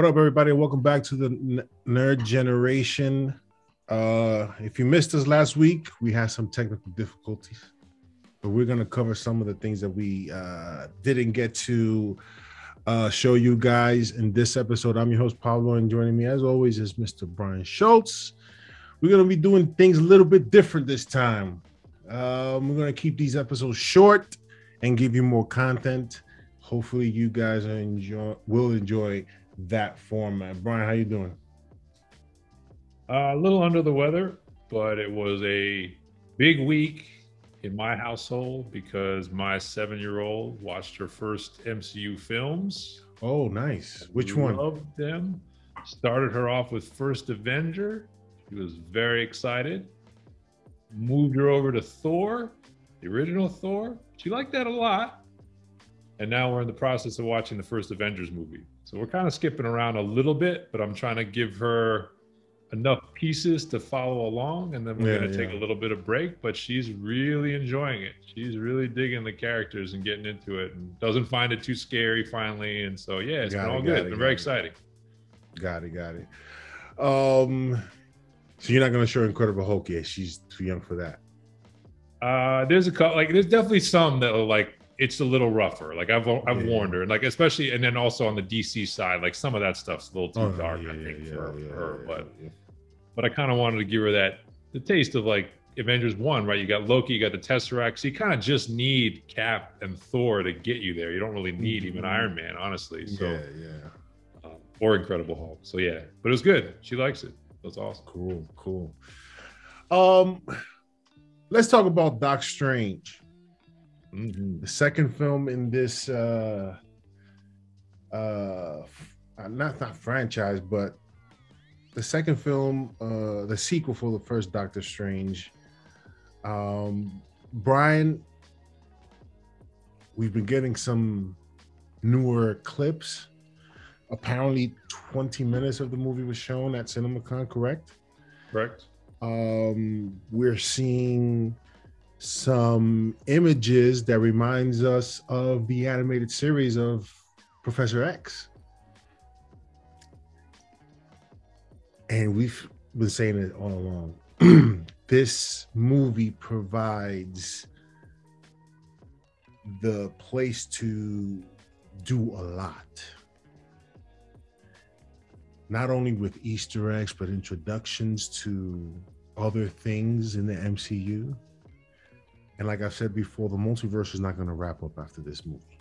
What up, everybody? Welcome back to the N- Nerd Generation. Uh, if you missed us last week, we had some technical difficulties, but we're gonna cover some of the things that we uh, didn't get to uh, show you guys in this episode. I'm your host Pablo, and joining me, as always, is Mr. Brian Schultz. We're gonna be doing things a little bit different this time. Um, we're gonna keep these episodes short and give you more content. Hopefully, you guys enjoy will enjoy that format. Brian, how you doing? Uh, a little under the weather, but it was a big week in my household because my seven-year-old watched her first MCU films. Oh, nice. Which one? Loved them. Started her off with First Avenger. She was very excited. Moved her over to Thor, the original Thor. She liked that a lot. And now we're in the process of watching the first Avengers movie. So we're kind of skipping around a little bit, but I'm trying to give her enough pieces to follow along and then we're Yeah, going to take a little bit of break but she's really enjoying it she's really digging the characters and getting into it and doesn't find it too scary finally and so yeah it's Got been it, all good it, been very it. exciting Got it, got it. Um, so you're not gonna show Incredible Hulk yet? She's too young for that. uh there's a couple like there's definitely some that are like it's a little rougher like i've i've Yeah. warned her and like especially and then also on the dc side like some of that stuff's a little too Oh, dark yeah, i think yeah, for, her but but I kind of wanted to give her that the taste of like Avengers one, right? You got Loki, you got the Tesseract, so you kind of just need Cap and Thor to get you there. You don't really need even Mhm. Iron Man, honestly. So yeah, yeah. um, or Incredible Hulk. So yeah, but it was good. She likes it. That's awesome. Cool, cool. Um, let's talk about Doc Strange, Mhm. the second film in this uh uh uh, not not franchise, but the second film, uh the sequel for the first Doctor Strange. Um Brian, we've been getting some newer clips. Apparently 20 minutes of the movie was shown at CinemaCon, correct? Correct. um, we're seeing some images that reminds us of the animated series of Professor X. And we've been saying it all along. this movie provides the place to do a lot. Not only with Easter eggs, but introductions to other things in the MCU. And like I've said before, the multiverse is not going to wrap up after this movie.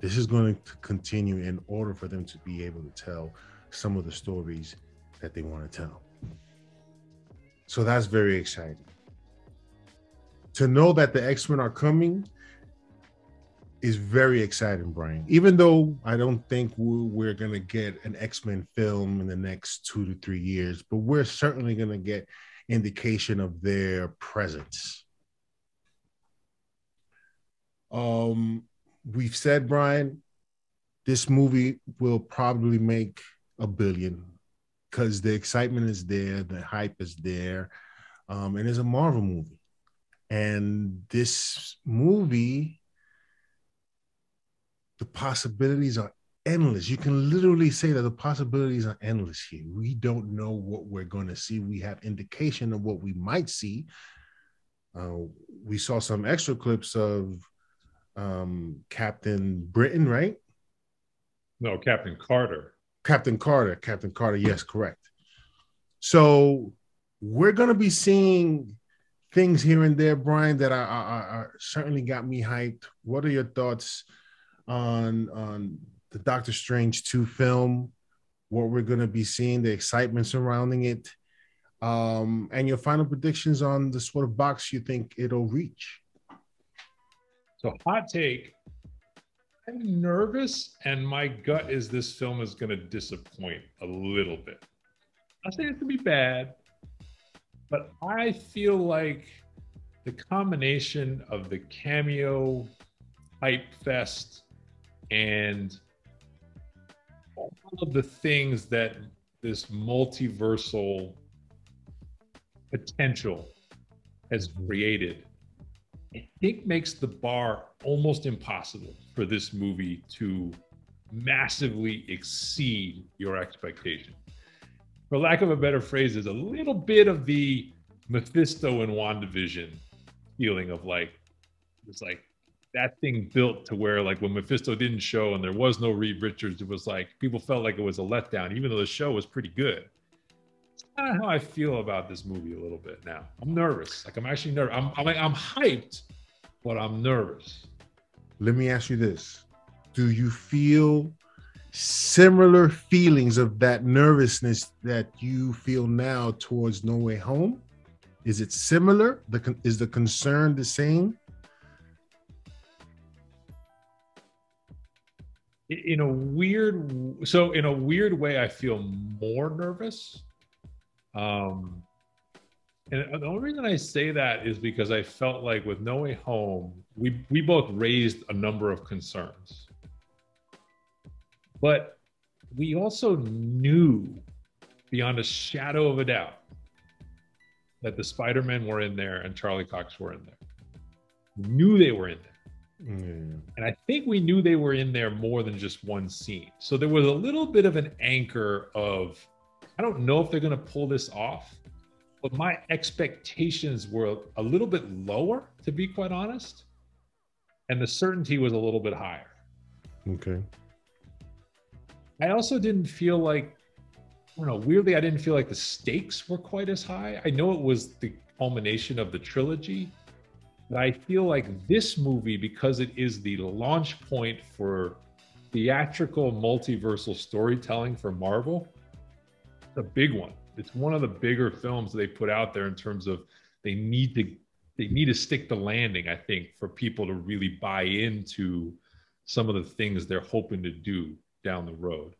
This is going to continue in order for them to be able to tell some of the stories that they want to tell. So that's very exciting. To know that the X Men are coming is very exciting, Brian. Even though I don't think we're, we're going to get an X Men film in the next two to three years, but we're certainly going to get indication of their presence. Um, we've said, Brian, this movie will probably make a billion because the excitement is there, the hype is there, um, and it's a Marvel movie. And this movie, the possibilities are endless. You can literally say that the possibilities are endless here. We don't know what we're going to see. We have indication of what we might see. Uh, we saw some extra clips of um, Captain Britain, right? No, Captain Carter. Captain Carter. Captain Carter. Yes, correct. So we're going to be seeing things here and there, Brian, that are, are, are certainly got me hyped. What are your thoughts on on the Doctor Strange two film? What we're going to be seeing, the excitement surrounding it, um, and your final predictions on the sort of box you think it'll reach. So hot take. I'm nervous, and my gut is this film is going to disappoint a little bit. I say it's going to be bad, but I feel like the combination of the cameo hype fest and all of the things that this multiversal potential has created I think makes the bar almost impossible for this movie to massively exceed your expectation. For lack of a better phrase, is a little bit of the Mephisto and WandaVision feeling of like, it's like that thing built to where like when Mephisto didn't show and there was no Reed Richards, it was like people felt like it was a letdown, even though the show was pretty good. Kind of how I feel about this movie a little bit now. I'm nervous. Like I'm actually nervous. I'm, I'm like I'm hyped, but I'm nervous. Let me ask you this: Do you feel similar feelings of that nervousness that you feel now towards No Way Home? Is it similar? The is the concern the same? in a weird so in a weird way i feel more nervous um and the only reason i say that is because i felt like with no way home we we both raised a number of concerns but we also knew beyond a shadow of a doubt that the spider-men were in there and charlie cox were in there we knew they were in there Mm. And I think we knew they were in there more than just one scene. So there was a little bit of an anchor of, I don't know if they're going to pull this off, but my expectations were a little bit lower, to be quite honest. And the certainty was a little bit higher. Okay. I also didn't feel like, I don't know, weirdly, I didn't feel like the stakes were quite as high. I know it was the culmination of the trilogy, but I feel like this movie, because it is the launch point for theatrical multiversal storytelling for Marvel, a big one. It's one of the bigger films they put out there in terms of they need to they need to stick the landing, I think, for people to really buy into some of the things they're hoping to do down the road.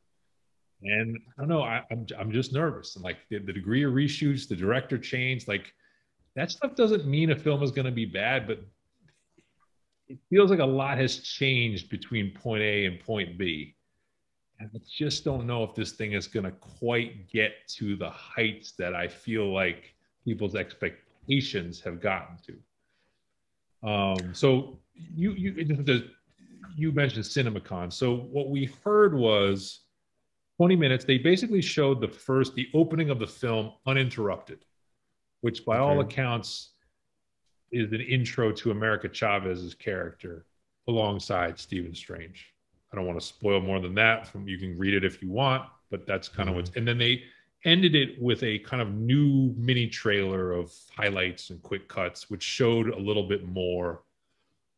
And I don't know, I, am I'm, I'm just nervous. And like the, the degree of reshoots, the director changed, like that stuff doesn't mean a film is going to be bad, but it feels like a lot has changed between point A and point B. I just don't know if this thing is going to quite get to the heights that I feel like people's expectations have gotten to. Um, so you you you mentioned CinemaCon. So what we heard was 20 minutes. They basically showed the first the opening of the film uninterrupted which by okay. all accounts is an intro to America Chavez's character alongside Stephen Strange. I don't want to spoil more than that. From you can read it if you want, but that's kind of mm-hmm. what's. And then they ended it with a kind of new mini trailer of highlights and quick cuts, which showed a little bit more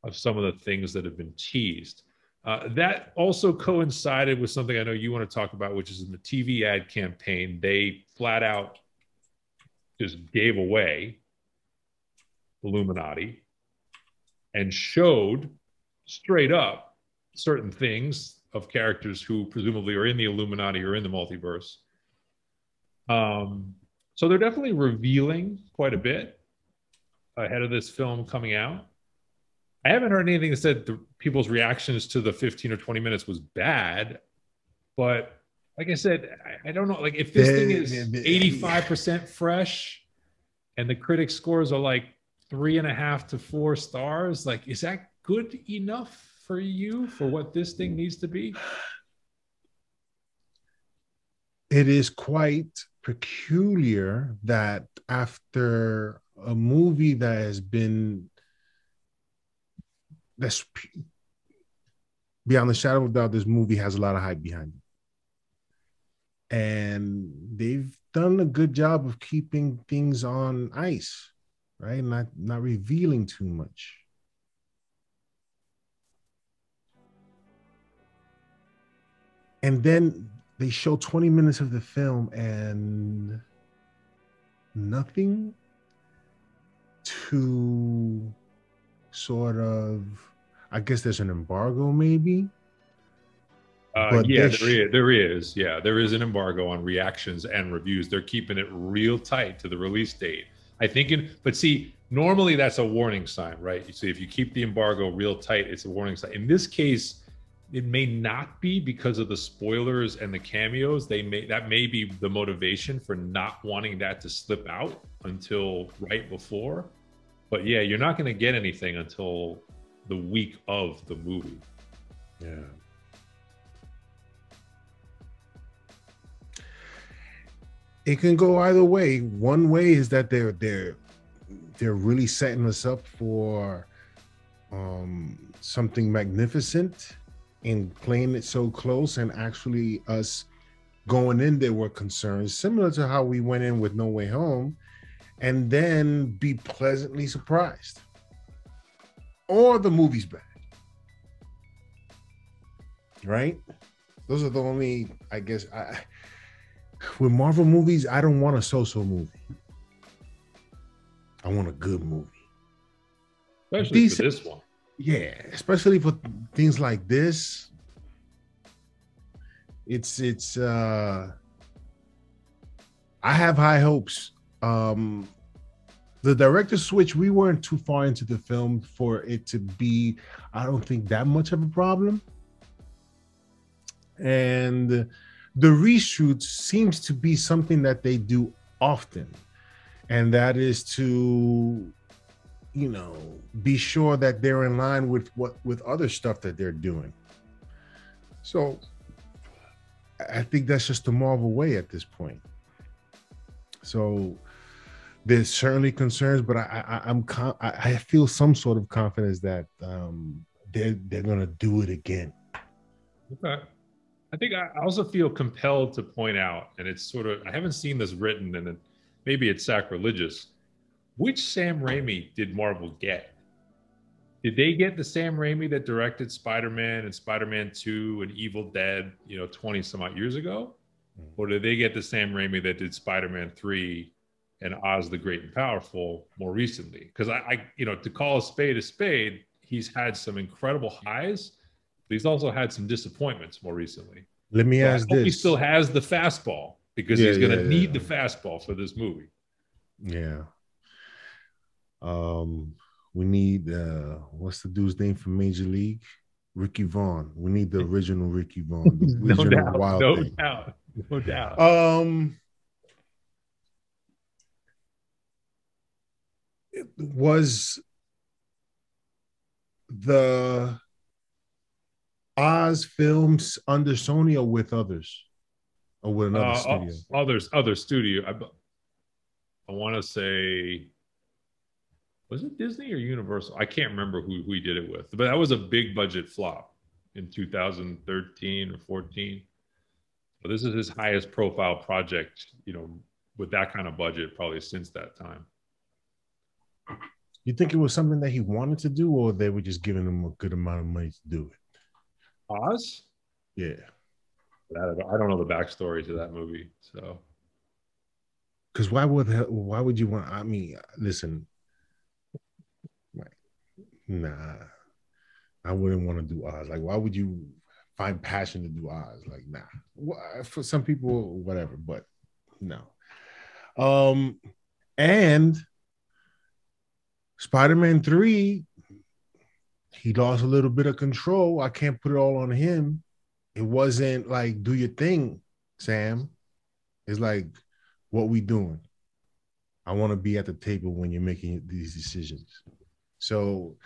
of some of the things that have been teased. Uh, that also coincided with something I know you want to talk about, which is in the TV ad campaign. They flat out just gave away Illuminati and showed straight up certain things of characters who presumably are in the Illuminati or in the multiverse. Um, so they're definitely revealing quite a bit ahead of this film coming out. I haven't heard anything that said the, people's reactions to the 15 or 20 minutes was bad, but like I said, I, I don't know. Like if this thing is 85% fresh and the critic scores are like three and a half to four stars, like is that good enough for you for what this thing needs to be? It is quite peculiar that after a movie that has been that's beyond the shadow of doubt, this movie has a lot of hype behind it and they've done a good job of keeping things on ice, right? Not not revealing too much. And then they show 20 minutes of the film and nothing to sort of I guess there's an embargo maybe uh, yeah, there is, there is. Yeah, there is an embargo on reactions and reviews. They're keeping it real tight to the release date. I think, in, but see, normally that's a warning sign, right? You see, if you keep the embargo real tight, it's a warning sign. In this case, it may not be because of the spoilers and the cameos. They may that may be the motivation for not wanting that to slip out until right before. But yeah you're not going to get anything until the week of the movie. Yeah. It can go either way. One way is that they're they're they're really setting us up for um, something magnificent and playing it so close and actually us going in there were concerns similar to how we went in with no way home and then be pleasantly surprised. Or the movie's bad right? Those are the only i guess i with marvel movies i don't want a so-so movie. I want a good movie. Especially Decent, for this one. Yeah especially for things like this it's it's uh I have high hopes. Um the director switch, we weren't too far into the film for it to be, I don't think, that much of a problem. And the reshoot seems to be something that they do often. And that is to, you know, be sure that they're in line with what with other stuff that they're doing. So I think that's just the Marvel way at this point. So there's certainly concerns, but I, I am I feel some sort of confidence that um, they're they're gonna do it again. Okay. I think I also feel compelled to point out, and it's sort of I haven't seen this written, and maybe it's sacrilegious. Which Sam Raimi did Marvel get? did they get the Sam Raimi that directed Spider Man and Spider Man 2 and Evil Dead, you know, 20 some odd years ago? Mm-hmm. Or did they get the Sam Raimi that did Spider Man 3 and Oz the Great and Powerful more recently? Because I, I, you know, to call a spade a spade, he's had some incredible highs, but he's also had some disappointments more recently. Let me so ask this. He still has the fastball because yeah, he's going to yeah, need yeah. the fastball for this movie. Yeah. Um, we need uh what's the dude's name from Major League? Ricky Vaughn. We need the original Ricky Vaughn. no doubt. Wild no thing. doubt. No doubt. Um it was the Oz films under Sony or with others? Or with another uh, studio? Others, other studio. I, I want to say was it Disney or Universal? I can't remember who, who he did it with, but that was a big budget flop in 2013 or 14. But this is his highest profile project, you know, with that kind of budget, probably since that time. You think it was something that he wanted to do, or they were just giving him a good amount of money to do it? Oz? Yeah. I don't know the backstory to that movie, so. Because why would why would you want? I mean, listen, nah, I wouldn't want to do Oz. Like, why would you find passion to do Oz? Like, nah. For some people, whatever, but no. Um, and Spider-Man 3, he lost a little bit of control. I can't put it all on him. It wasn't like do your thing, Sam. It's like, what we doing? I want to be at the table when you're making these decisions. So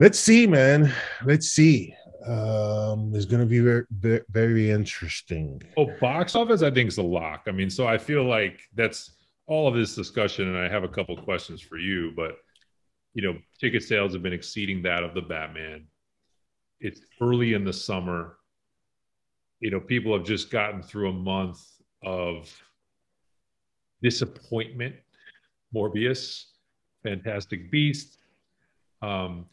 let's see, man. Let's see. Um, it's going to be very, very interesting. Oh, box office, I think is a lock. I mean, so I feel like that's all of this discussion, and I have a couple questions for you. But you know, ticket sales have been exceeding that of the Batman. It's early in the summer. You know, people have just gotten through a month of disappointment. Morbius, Fantastic Beasts. Um,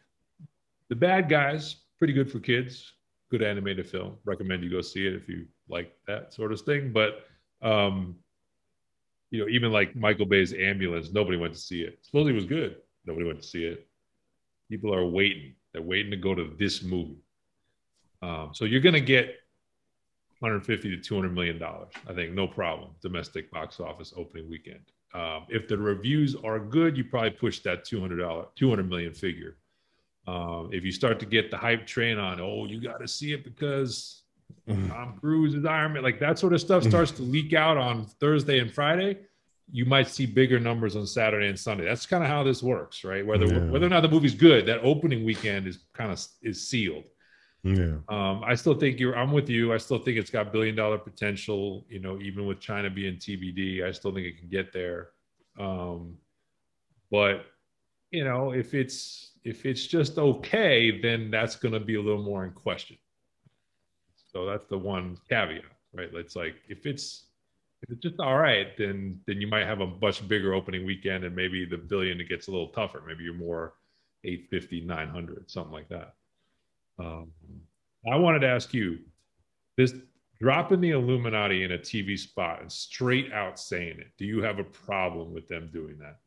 the Bad Guys, pretty good for kids. Good animated film. Recommend you go see it if you like that sort of thing. But um, you know, even like Michael Bay's Ambulance, nobody went to see it. Supposedly it was good. Nobody went to see it. People are waiting. They're waiting to go to this movie. Um, so you're going to get 150 to 200 million dollars. I think no problem. Domestic box office opening weekend. Um, if the reviews are good, you probably push that 200 dollar 200 million figure. Um, if you start to get the hype train on, oh, you got to see it because mm-hmm. Tom Cruise is Iron Man, like that sort of stuff starts to leak out on Thursday and Friday. You might see bigger numbers on Saturday and Sunday. That's kind of how this works, right? Whether yeah. whether or not the movie's good, that opening weekend is kind of is sealed. Yeah. Um, I still think you're. I'm with you. I still think it's got billion dollar potential. You know, even with China being TBD, I still think it can get there. Um, but you know, if it's if it's just okay, then that's going to be a little more in question. So that's the one caveat, right? It's like if it's if it's just all right, then then you might have a much bigger opening weekend, and maybe the billion it gets a little tougher. Maybe you're more 850, 900, something like that. Um, I wanted to ask you this dropping the Illuminati in a TV spot and straight out saying it. Do you have a problem with them doing that?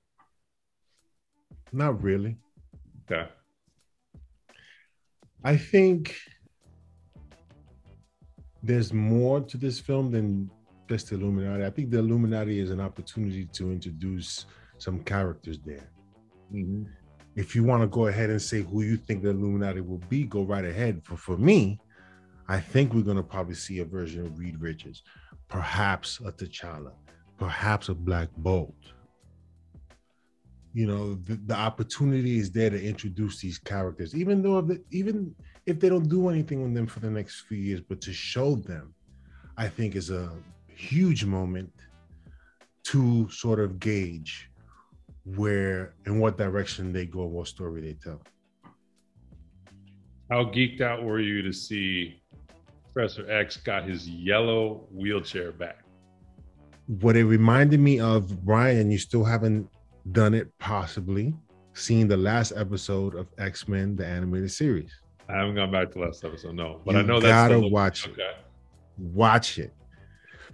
Not really. Okay. I think there's more to this film than just the Illuminati. I think the Illuminati is an opportunity to introduce some characters there. Mm-hmm if you want to go ahead and say who you think the Illuminati will be, go right ahead. For for me, I think we're gonna probably see a version of Reed Richards, perhaps a T'Challa, perhaps a Black Bolt. You know, the, the opportunity is there to introduce these characters, even though even if they don't do anything with them for the next few years, but to show them, I think is a huge moment to sort of gauge where in what direction they go, what story they tell. How geeked out were you to see Professor X got his yellow wheelchair back? What it reminded me of, Brian, you still haven't done it, possibly seen the last episode of X Men, the animated series. I haven't gone back to the last episode, no, but you I know that's gotta watch okay. it. Watch it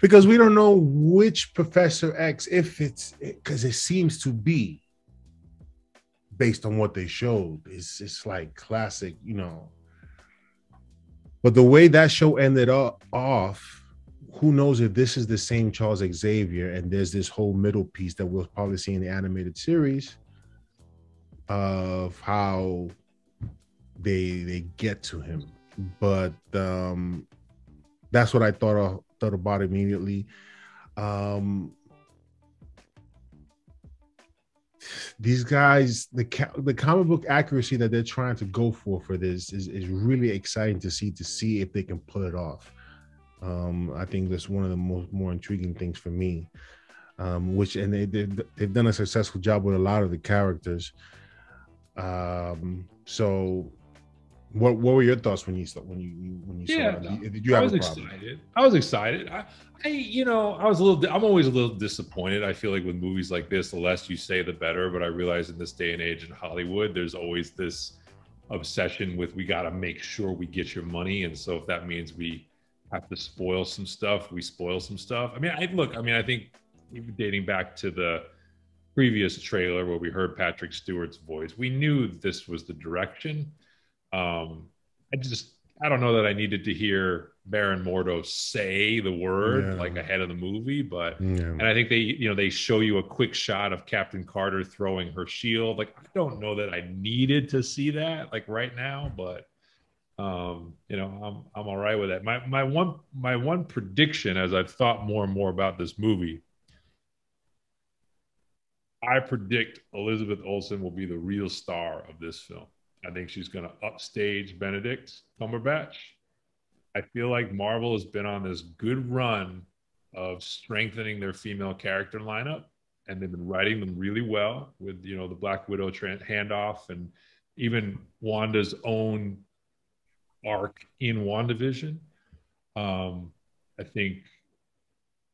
because we don't know which Professor X, if it's because it seems to be based on what they showed. It's it's like classic, you know. But the way that show ended up off, who knows if this is the same Charles Xavier and there's this whole middle piece that we'll probably see in the animated series of how they they get to him. But um that's what I thought of thought about immediately. Um, these guys, the the comic book accuracy that they're trying to go for for this is, is really exciting to see to see if they can pull it off. Um, I think that's one of the most more intriguing things for me. Um, which and they they've, they've done a successful job with a lot of the characters. Um, so what What were your thoughts when you saw when you when you yeah, saw it? Did you have I was excited. I was excited. I, I, you know, I was a little. I'm always a little disappointed. I feel like with movies like this, the less you say, the better. But I realize in this day and age in Hollywood, there's always this obsession with we got to make sure we get your money, and so if that means we have to spoil some stuff, we spoil some stuff. I mean, I look. I mean, I think even dating back to the previous trailer where we heard Patrick Stewart's voice, we knew this was the direction um, I just I don't know that I needed to hear Baron Mordo say the word yeah. like ahead of the movie, but yeah. and I think they you know they show you a quick shot of Captain Carter throwing her shield. Like I don't know that I needed to see that like right now, but um, you know I'm I'm all right with that. My my one my one prediction as I've thought more and more about this movie. I predict Elizabeth Olsen will be the real star of this film. I think she's going to upstage Benedict Cumberbatch. I feel like Marvel has been on this good run of strengthening their female character lineup, and they've been writing them really well with you know the Black Widow handoff and even Wanda's own arc in WandaVision. Um, I think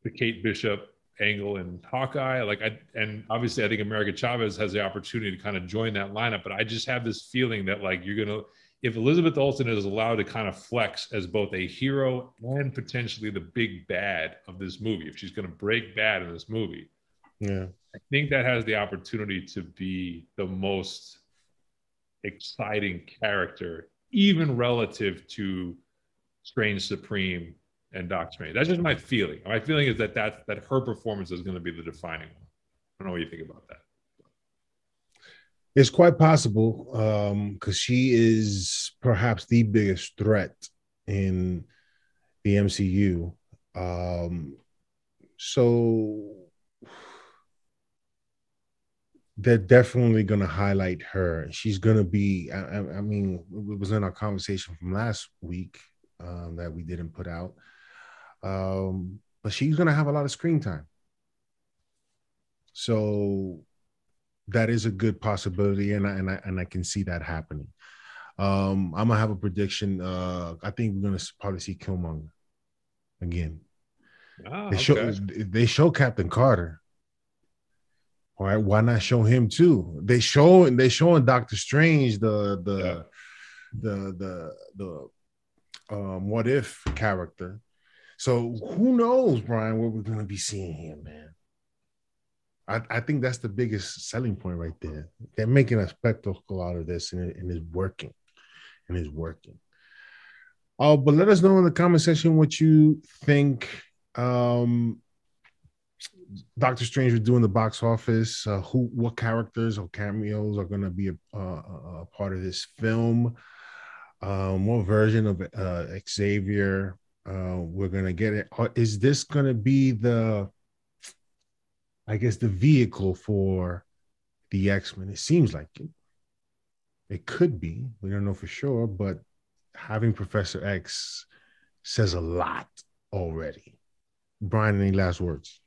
the Kate Bishop angle in Hawkeye. Like I and obviously I think America Chavez has the opportunity to kind of join that lineup, but I just have this feeling that like you're gonna if Elizabeth Olsen is allowed to kind of flex as both a hero and potentially the big bad of this movie, if she's gonna break bad in this movie, yeah, I think that has the opportunity to be the most exciting character, even relative to Strange Supreme and Doc Strange. That's just my feeling. My feeling is that that that her performance is going to be the defining one. I don't know what you think about that. It's quite possible because um, she is perhaps the biggest threat in the MCU. Um, so they're definitely going to highlight her. She's going to be. I, I, mean, it was in our conversation from last week um, that we didn't put out, um, but she's going to have a lot of screen time. So that is a good possibility, and I and I and I can see that happening. Um, I'm gonna have a prediction. Uh, I think we're gonna probably see Killmonger again. Oh, they okay. show they show Captain Carter. All right, why not show him too? They show and they showing Doctor Strange the the yeah. the the the um what if character. So who knows, Brian, what we're gonna be seeing here, man. I, I think that's the biggest selling point right there. They're making a spectacle out of this, and, it, and it's working, and it's working. Oh, but let us know in the comment section what you think. Um, Doctor Strange will do in the box office. Uh, who, what characters or cameos are going to be a, a, a, part of this film? Um, what version of uh, Xavier uh, we're going to get it? Is this going to be the I guess, the vehicle for the X Men. It seems like it. It could be. We don't know for sure, but having Professor X says a lot already. Brian, any last words?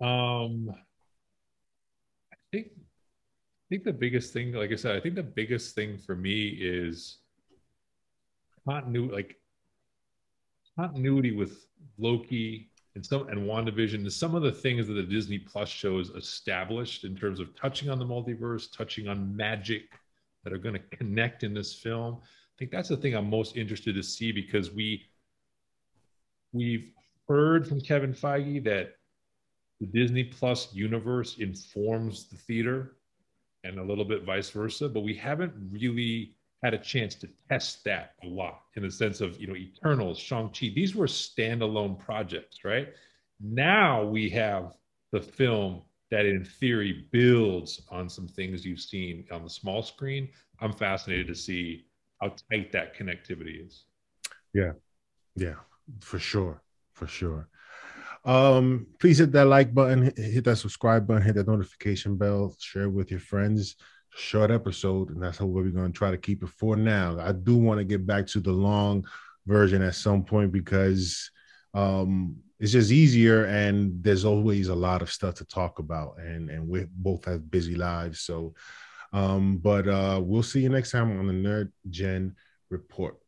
Um, I think, I think the biggest thing, like I said, I think the biggest thing for me is continuity, like continuity with Loki and some and WandaVision and some of the things that the Disney Plus shows established in terms of touching on the multiverse, touching on magic that are going to connect in this film. I think that's the thing I'm most interested to see because we we've heard from Kevin Feige that the Disney Plus universe informs the theater and a little bit vice versa, but we haven't really had a chance to test that a lot in the sense of, you know, Eternals, Shang-Chi, these were standalone projects, right? Now we have the film that in theory builds on some things you've seen on the small screen. I'm fascinated to see how tight that connectivity is. Yeah. Yeah, for sure. For sure. Um, please hit that like button, hit that subscribe button, hit that notification bell, share with your friends short episode, and that's how we're going to try to keep it for now. I do want to get back to the long version at some point because um, it's just easier, and there's always a lot of stuff to talk about, and and we both have busy lives. So, um, but uh, we'll see you next time on the Nerd Gen Report.